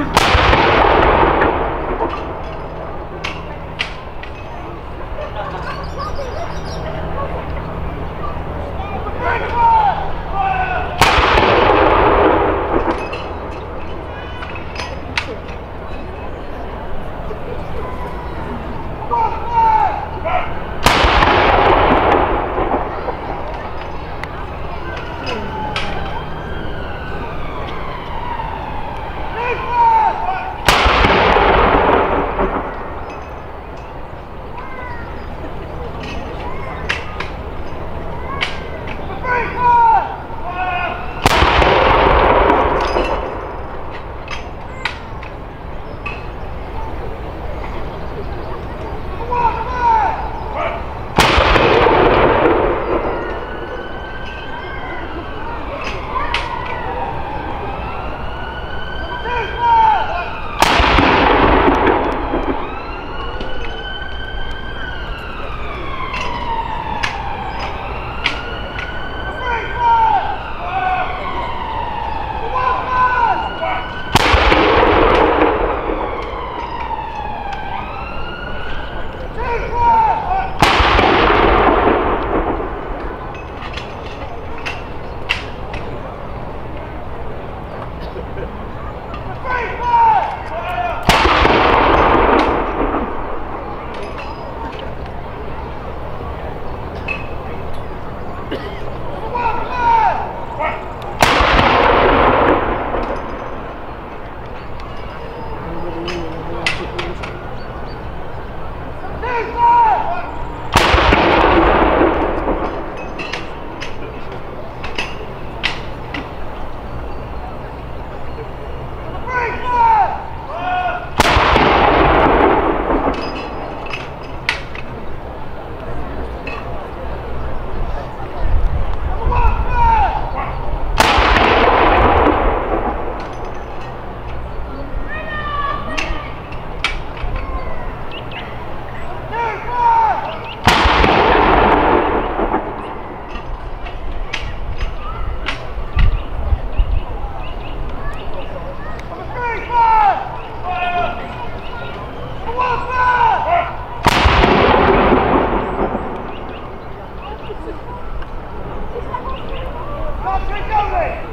Open! نکل